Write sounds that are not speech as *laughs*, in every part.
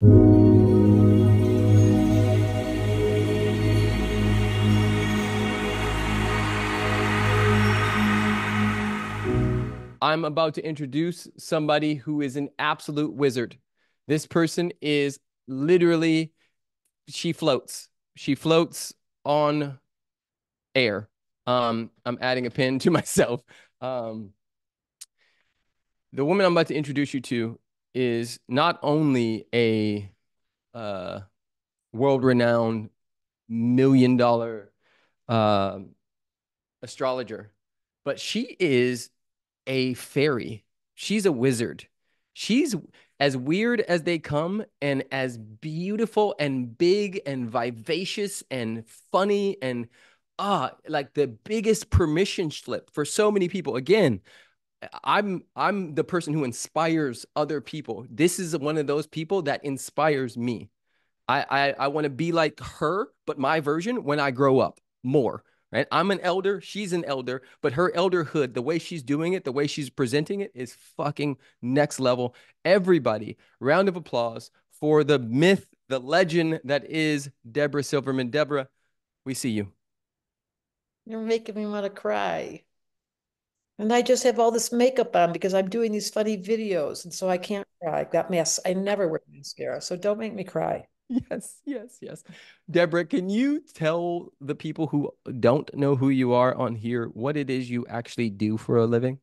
I'm about to introduce somebody who is an absolute wizard. This person is literally, she floats. She floats on air. Um, I'm adding a pin to *laughs* myself. Um, the woman I'm about to introduce you to is not only a uh, world renowned million dollar uh, astrologer, but she is a fairy. She's a wizard. She's as weird as they come and as beautiful and big and vivacious and funny and ah like the biggest permission slip for so many people again i'm i'm the person who inspires other people this is one of those people that inspires me i i, I want to be like her but my version when i grow up more right? I'm an elder, she's an elder, but her elderhood, the way she's doing it, the way she's presenting it is fucking next level. Everybody, round of applause for the myth, the legend that is Debra Silverman. Debra, we see you. You're making me want to cry. And I just have all this makeup on because I'm doing these funny videos. And so I can't cry. Got mess. I never wear mascara. So don't make me cry. *laughs* Yes, yes, yes. Debra, can you tell the people who don't know who you are on here what it is you actually do for a living?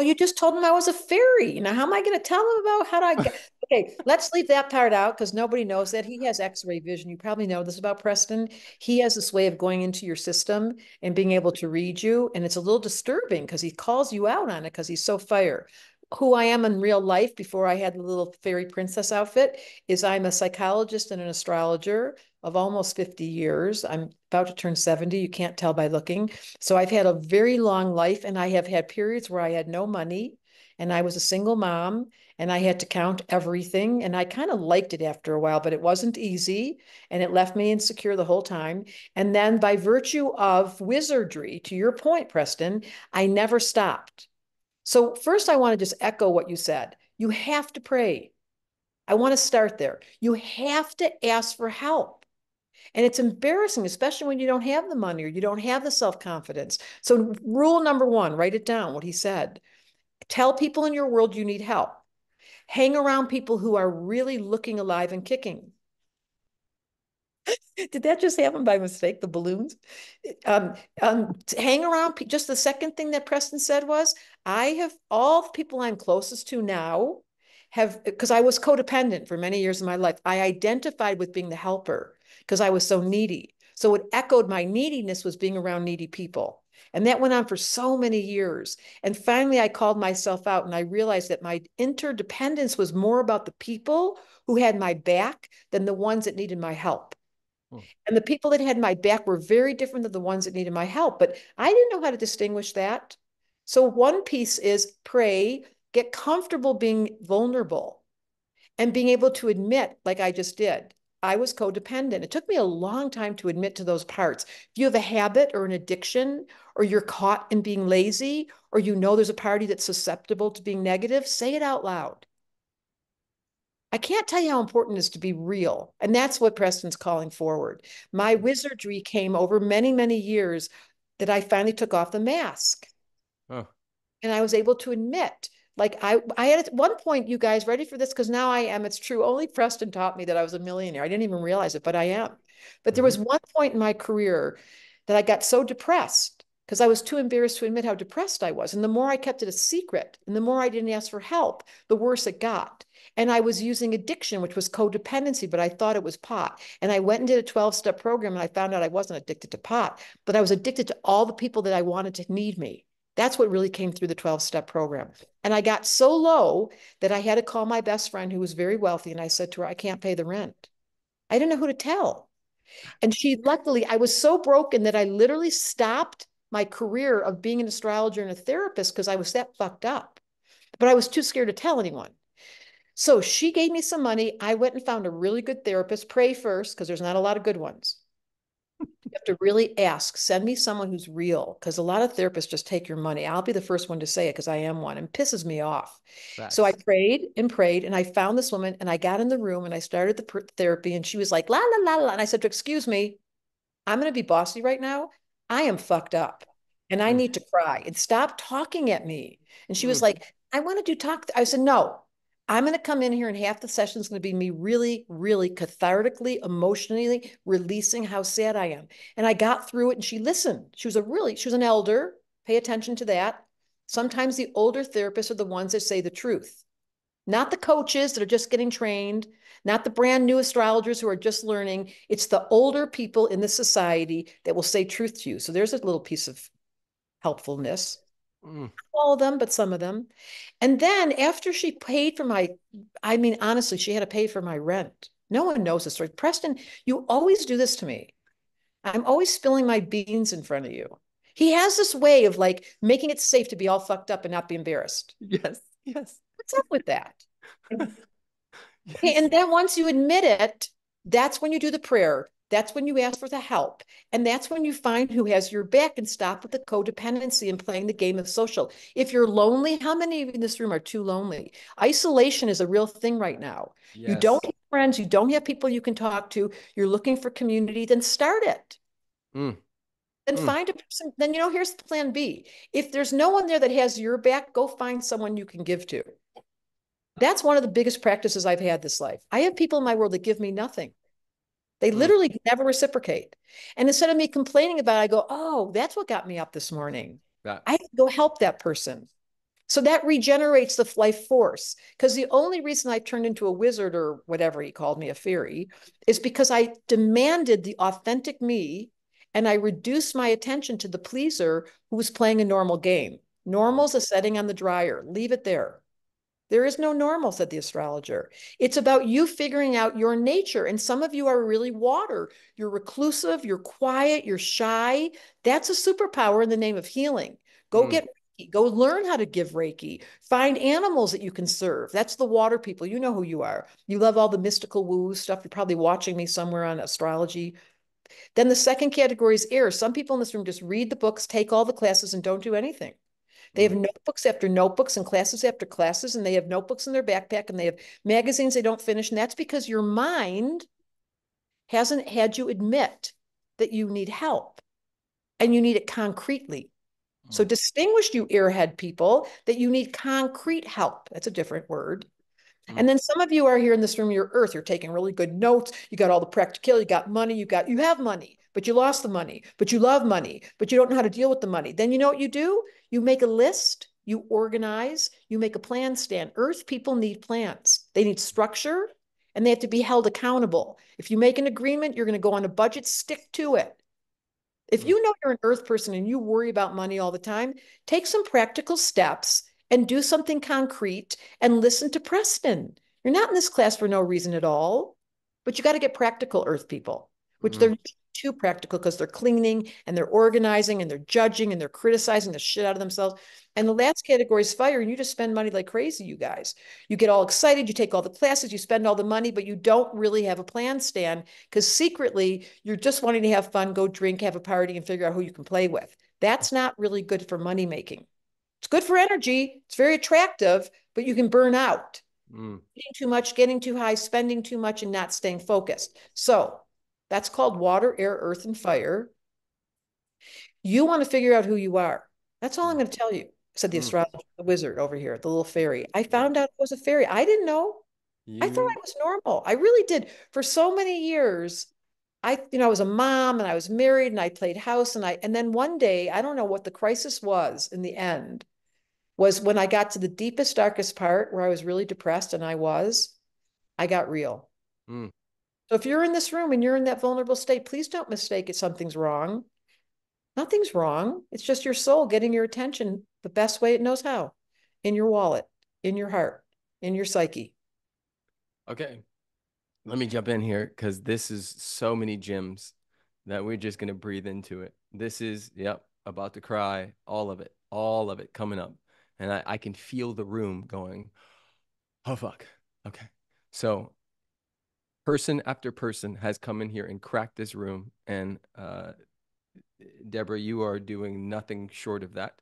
Well, you just told them I was a fairy. Now, how am I going to tell them about how do I get? *laughs* okay, let's leave that part out because nobody knows that he has X-ray vision. You probably know this about Preston. He has this way of going into your system and being able to read you, and it's a little disturbing because he calls you out on it because he's so fire who I am in real life before I had the little fairy princess outfit is I'm a psychologist and an astrologer of almost 50 years. I'm about to turn 70. You can't tell by looking. So I've had a very long life and I have had periods where I had no money and I was a single mom and I had to count everything. And I kind of liked it after a while, but it wasn't easy and it left me insecure the whole time. And then by virtue of wizardry, to your point, Preston, I never stopped. So, first, I want to just echo what you said. You have to pray. I want to start there. You have to ask for help. And it's embarrassing, especially when you don't have the money or you don't have the self confidence. So, rule number one write it down what he said. Tell people in your world you need help. Hang around people who are really looking alive and kicking. *laughs* Did that just happen by mistake? The balloons? Um, um, hang around. Just the second thing that Preston said was, I have all the people I'm closest to now have, because I was codependent for many years of my life. I identified with being the helper because I was so needy. So it echoed my neediness was being around needy people. And that went on for so many years. And finally, I called myself out and I realized that my interdependence was more about the people who had my back than the ones that needed my help. Hmm. And the people that had my back were very different than the ones that needed my help. But I didn't know how to distinguish that. So, one piece is pray, get comfortable being vulnerable and being able to admit, like I just did, I was codependent. It took me a long time to admit to those parts. If you have a habit or an addiction, or you're caught in being lazy, or you know there's a party that's susceptible to being negative, say it out loud. I can't tell you how important it is to be real. And that's what Preston's calling forward. My mm-hmm. wizardry came over many, many years that I finally took off the mask. Huh. And I was able to admit, like I, I had at one point, you guys ready for this? Because now I am, it's true. Only Preston taught me that I was a millionaire. I didn't even realize it, but I am. But there was mm-hmm. one point in my career that I got so depressed because I was too embarrassed to admit how depressed I was. And the more I kept it a secret and the more I didn't ask for help, the worse it got. And I was using addiction, which was codependency, but I thought it was pot. And I went and did a 12 step program and I found out I wasn't addicted to pot, but I was addicted to all the people that I wanted to need me. That's what really came through the 12 step program. And I got so low that I had to call my best friend who was very wealthy. And I said to her, I can't pay the rent. I didn't know who to tell. And she, luckily, I was so broken that I literally stopped my career of being an astrologer and a therapist because I was that fucked up. But I was too scared to tell anyone. So she gave me some money. I went and found a really good therapist. Pray first, because there's not a lot of good ones. You have to really ask, send me someone who's real. Because a lot of therapists just take your money. I'll be the first one to say it because I am one and pisses me off. Facts. So I prayed and prayed and I found this woman and I got in the room and I started the therapy and she was like, la, la, la, la. And I said, excuse me, I'm going to be bossy right now. I am fucked up and I mm. need to cry and stop talking at me. And she mm. was like, I want to do talk. I said, no, I'm going to come in here and half the session is going to be me really, really cathartically, emotionally releasing how sad I am. And I got through it and she listened. She was a really, she was an elder. Pay attention to that. Sometimes the older therapists are the ones that say the truth, not the coaches that are just getting trained, not the brand new astrologers who are just learning. It's the older people in the society that will say truth to you. So there's a little piece of helpfulness. Mm. All of them, but some of them. And then after she paid for my, I mean, honestly, she had to pay for my rent. No one knows this story. Preston, you always do this to me. I'm always spilling my beans in front of you. He has this way of like making it safe to be all fucked up and not be embarrassed. Yes, yes. What's up with that? *laughs* yes. And then once you admit it, that's when you do the prayer. That's when you ask for the help. And that's when you find who has your back and stop with the codependency and playing the game of social. If you're lonely, how many in this room are too lonely? Isolation is a real thing right now. Yes. You don't have friends, you don't have people you can talk to, you're looking for community, then start it. Mm. Then mm. find a person. Then, you know, here's the plan B. If there's no one there that has your back, go find someone you can give to. That's one of the biggest practices I've had this life. I have people in my world that give me nothing. They mm. literally never reciprocate. And instead of me complaining about it, I go, oh, that's what got me up this morning. Yeah. I go help that person. So that regenerates the life force. Because the only reason I turned into a wizard or whatever he called me, a fairy, is because I demanded the authentic me and I reduced my attention to the pleaser who was playing a normal game. Normal's a setting on the dryer. Leave it there. There is no normal, said the astrologer. It's about you figuring out your nature. And some of you are really water. You're reclusive, you're quiet, you're shy. That's a superpower in the name of healing. Go mm. get Reiki. Go learn how to give Reiki. Find animals that you can serve. That's the water people. You know who you are. You love all the mystical woo stuff. You're probably watching me somewhere on astrology. Then the second category is air. Some people in this room just read the books, take all the classes, and don't do anything. They have mm-hmm. notebooks after notebooks and classes after classes, and they have notebooks in their backpack and they have magazines they don't finish. And that's because your mind hasn't had you admit that you need help and you need it concretely. So mm. distinguish you airhead people that you need concrete help. That's a different word. Mm. And then some of you are here in this room, you're earth, you're taking really good notes. You got all the practical, you got money, you got, you have money, but you lost the money, but you love money, but you don't know how to deal with the money. Then you know what you do? You make a list, you organize, you make a plan stand. Earth people need plans. They need structure and they have to be held accountable. If you make an agreement, you're going to go on a budget, stick to it. If you know you're an earth person and you worry about money all the time, take some practical steps and do something concrete and listen to Preston. You're not in this class for no reason at all, but you got to get practical earth people, which mm. they're too practical because they're cleaning and they're organizing and they're judging and they're criticizing the shit out of themselves. And the last category is fire. And you just spend money like crazy, you guys. You get all excited, you take all the classes, you spend all the money, but you don't really have a plan stand because secretly you're just wanting to have fun, go drink, have a party, and figure out who you can play with. That's not really good for money making. It's good for energy. It's very attractive, but you can burn out. Mm. Getting too much, getting too high, spending too much, and not staying focused. So that's called water, air, earth, and fire. You want to figure out who you are. That's all I'm going to tell you, said the mm. astrologer, the wizard over here, the little fairy. I found out it was a fairy. I didn't know. You... I thought I was normal. I really did. For so many years, I, you know, I was a mom and I was married and I played house and I, and then one day, I don't know what the crisis was in the end, was when I got to the deepest, darkest part where I was really depressed and I was, I got real. Mm. So if you're in this room and you're in that vulnerable state, please don't mistake it something's wrong. Nothing's wrong. It's just your soul getting your attention the best way it knows how in your wallet, in your heart, in your psyche. Okay. Let me jump in here because this is so many gems that we're just going to breathe into it. This is, yep, about to cry, all of it, all of it coming up. And I, I can feel the room going, oh, fuck. Okay. So person after person has come in here and cracked this room and uh, Debra, you are doing nothing short of that.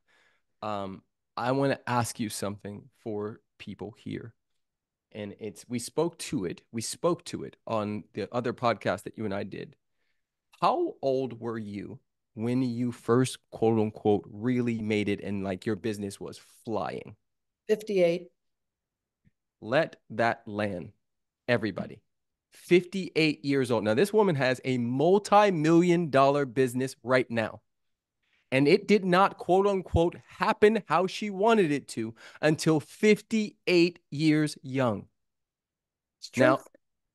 Um, I want to ask you something for people here. And it's we spoke to it. We spoke to it on the other podcast that you and I did. How old were you when you first quote unquote really made it and like your business was flying? 58. Let that land, everybody. 58 years old. Now, this woman has a multi million dollar business right now. And it did not, quote unquote, happen how she wanted it to until 58 years young. Now,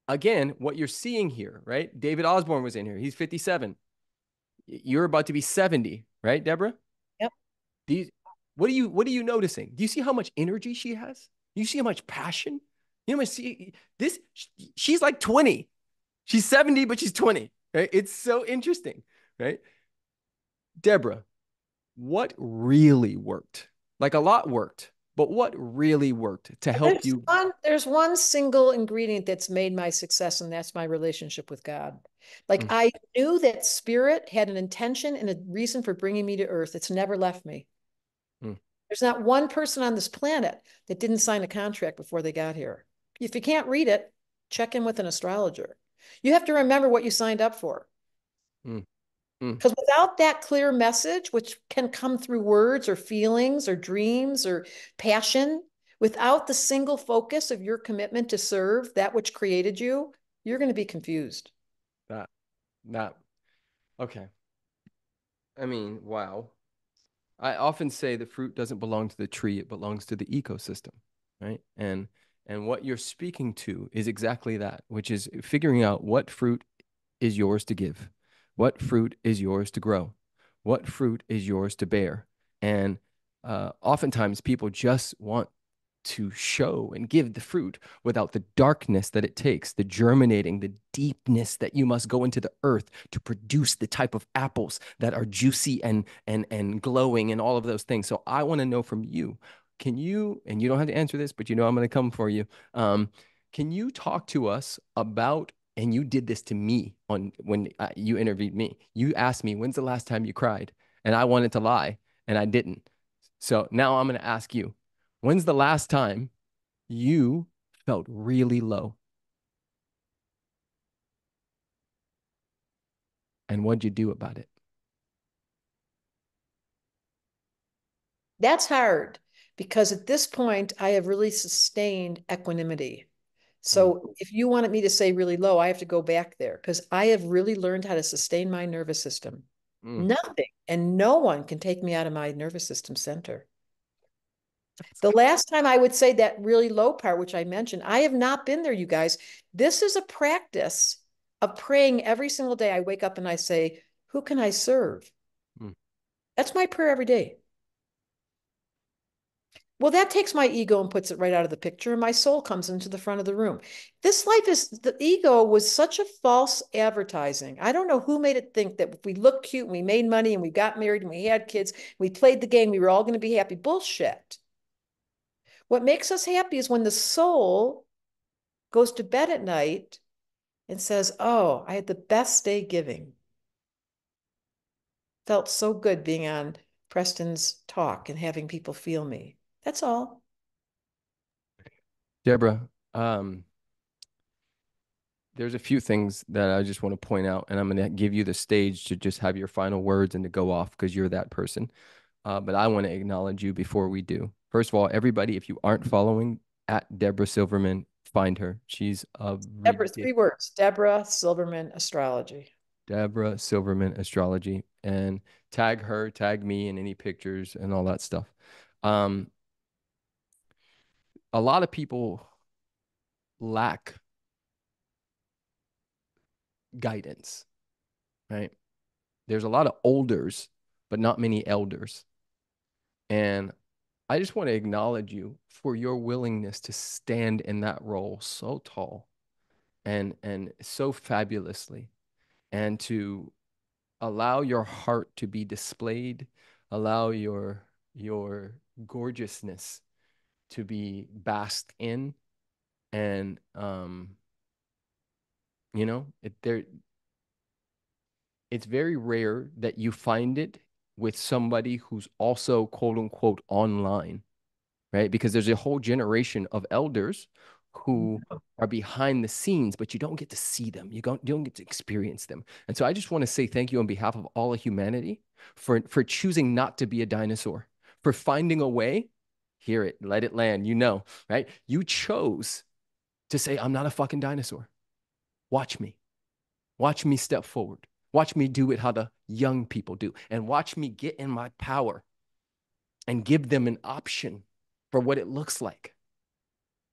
again, what you're seeing here, right? David Osborne was in here. He's 57. You're about to be 70, right, Debra? Yep. These, what are you what are you noticing? Do you see how much energy she has? Do you see how much passion? You know, see this. She's like 20. She's 70, but she's 20. Right? It's so interesting, right? Debra, what really worked? Like a lot worked, but what really worked to help there's you? One, there's one single ingredient that's made my success, and that's my relationship with God. Like mm. I knew that spirit had an intention and a reason for bringing me to earth. It's never left me. Mm. There's not one person on this planet that didn't sign a contract before they got here. If you can't read it, check in with an astrologer. You have to remember what you signed up for. Mm. Because mm. without that clear message, which can come through words or feelings or dreams or passion, without the single focus of your commitment to serve that which created you, you're going to be confused. That, that, okay. I mean, wow. I often say the fruit doesn't belong to the tree, it belongs to the ecosystem, right? And and what you're speaking to is exactly that, which is figuring out what fruit is yours to give, what fruit is yours to grow, what fruit is yours to bear. And uh, oftentimes people just want to show and give the fruit without the darkness that it takes, the germinating, the deepness that you must go into the earth to produce the type of apples that are juicy and and and glowing and all of those things. So I want to know from you, can you, and you don't have to answer this, but you know I'm going to come for you. Um, can you talk to us about, and you did this to me on when you interviewed me. You asked me, when's the last time you cried? And I wanted to lie, and I didn't. So now I'm going to ask you, when's the last time you felt really low? And what'd you do about it? That's hard because at this point I have really sustained equanimity. So mm. if you wanted me to say really low, I have to go back there because I have really learned how to sustain my nervous system. Mm. Nothing and no one can take me out of my nervous system center. The last time I would say that really low part, which I mentioned, I have not been there, you guys. This is a practice of praying every single day. I wake up and I say, Who can I serve? Mm. That's my prayer every day. Well, that takes my ego and puts it right out of the picture, and my soul comes into the front of the room. This life is the ego was such a false advertising. I don't know who made it think that if we look cute and we made money and we got married and we had kids, we played the game, we were all going to be happy. Bullshit. What makes us happy is when the soul goes to bed at night and says, Oh, I had the best day giving. Felt so good being on Preston's talk and having people feel me. That's all. Debra, um, there's a few things that I just want to point out, and I'm going to give you the stage to just have your final words and to go off because you're that person. Uh, but I want to acknowledge you before we do. First of all, everybody, if you aren't following at Debra Silverman, find her. She's a Debra. Three words: Debra Silverman Astrology. Debra Silverman Astrology, and tag her, tag me, in any pictures and all that stuff. Um, a lot of people lack guidance, right? There's a lot of olders, but not many elders. And I just want to acknowledge you for your willingness to stand in that role so tall and and so fabulously and to allow your heart to be displayed, allow your your gorgeousness to be basked in and um you know it there it's very rare that you find it with somebody who's also quote unquote online, right? Because there's a whole generation of elders who are behind the scenes, but you don't get to see them. You don't, you don't get to experience them. And so I just want to say thank you on behalf of all of humanity for, for choosing not to be a dinosaur, for finding a way. Hear it, let it land, you know, right? You chose to say, I'm not a fucking dinosaur. Watch me. Watch me step forward. Watch me do it how the young people do. And watch me get in my power and give them an option for what it looks like.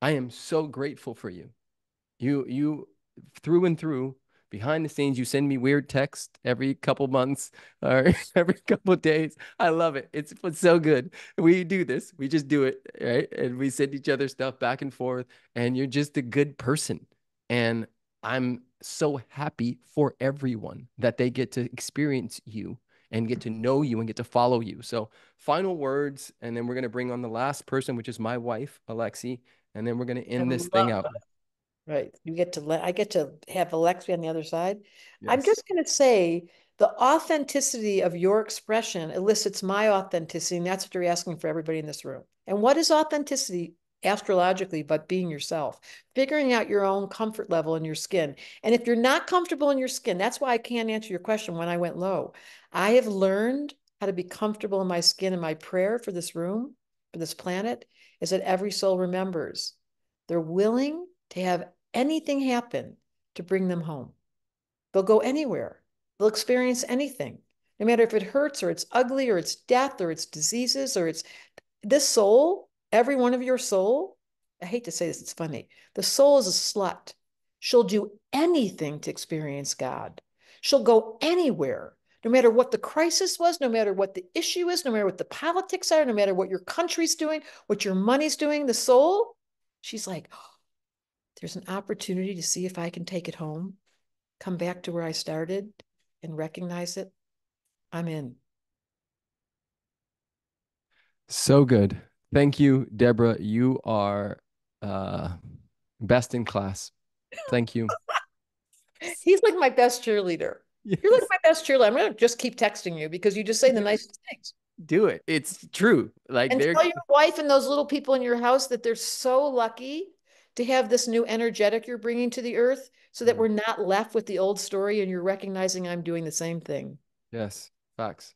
I am so grateful for you. You, you through and through, behind the scenes, you send me weird text every couple months *laughs* or *laughs* every couple days. I love it. It's, it's so good. We do this. We just do it, right? And we send each other stuff back and forth. And you're just a good person. And I'm so happy for everyone that they get to experience you and get to know you and get to follow you. So, final words, and then we're going to bring on the last person, which is my wife, Alexi, and then we're going to end this thing out. Right. You get to let I get to have Alexi on the other side. Yes. I'm just going to say the authenticity of your expression elicits my authenticity, and that's what you're asking for everybody in this room. And what is authenticity? astrologically, but being yourself, figuring out your own comfort level in your skin. And if you're not comfortable in your skin, that's why I can't answer your question when I went low. I have learned how to be comfortable in my skin. And my prayer for this room, for this planet, is that every soul remembers they're willing to have anything happen to bring them home. They'll go anywhere, they'll experience anything. No matter if it hurts or it's ugly or it's death or it's diseases or it's this soul Every one of your soul, I hate to say this, it's funny. The soul is a slut. She'll do anything to experience God. She'll go anywhere, no matter what the crisis was, no matter what the issue is, no matter what the politics are, no matter what your country's doing, what your money's doing. The soul, she's like, there's an opportunity to see if I can take it home, come back to where I started and recognize it. I'm in. So good. Thank you, Debra. You are uh, best in class. Thank you. *laughs* He's like my best cheerleader. Yes. You're like my best cheerleader. I'm gonna just keep texting you because you just say the nicest things. Do it. It's true. Like and tell your wife and those little people in your house that they're so lucky to have this new energetic you're bringing to the earth, so that mm. we're not left with the old story and you're recognizing I'm doing the same thing. Yes, facts.